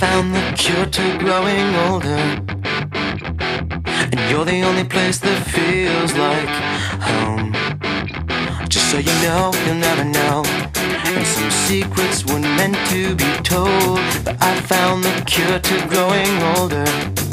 found the cure to growing older. And you're the only place that feels like home. Just so you know, you'll never know. And some secrets weren't meant to be told. But I found the cure to growing older.